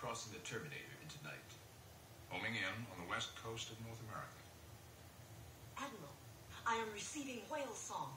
crossing the Terminator into night. Homing in on the west coast of North America. Admiral, I am receiving whale song.